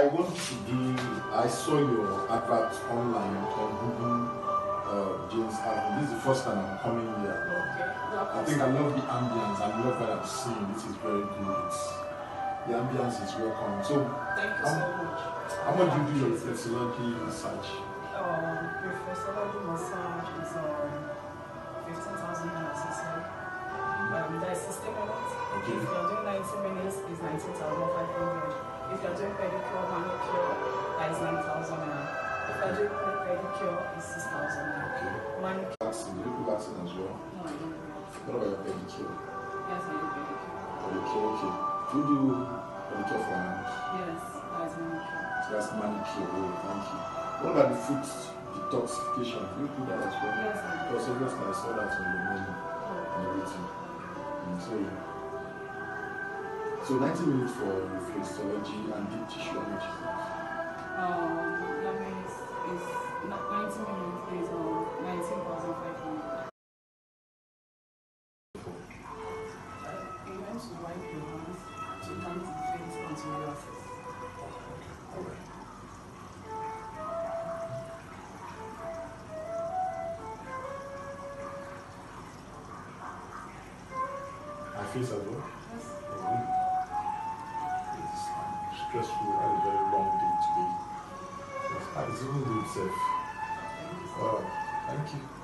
I want to do, I saw your advert online on Google uh, Jane's Haven. This is the first time I'm coming here. I think I love the ambience. I love what I'm seeing. This is very good. It's, the ambience is welcome. So, Thank you so much. how much do you do your reflexology massage? Um, reflexology massage is um, 15,000 naira system. Um, there's system on it. Okay. If you're doing 90 minutes, it's 19,500. If you're doing pedicure, manicure, that is 9,000 naira. If you're doing pedicure, it's 6,000 naira. Okay. Manicure, Vaccine, you do vaccine as well. no, I don't do. What about your pedicure? Yes, I do pedicure. Pedicure, okay. Do you do pedicure for hands? Yes, that is manicure. So that's manicure. Oh, thank you. What about the foot detoxification? Do you do that as well? Yes, I do. Because obviously I saw that on your menu Oh, and everything. And mm, so, so 90 minutes for reflexology and deep tissue, how much is it? Um, that means it's not 90 minutes is um 19,500. You want to wipe your hands to dance the face onto your face. Alright. My face as well? Yes. Stressful. Had a very long day today. It's even good itself. Thank you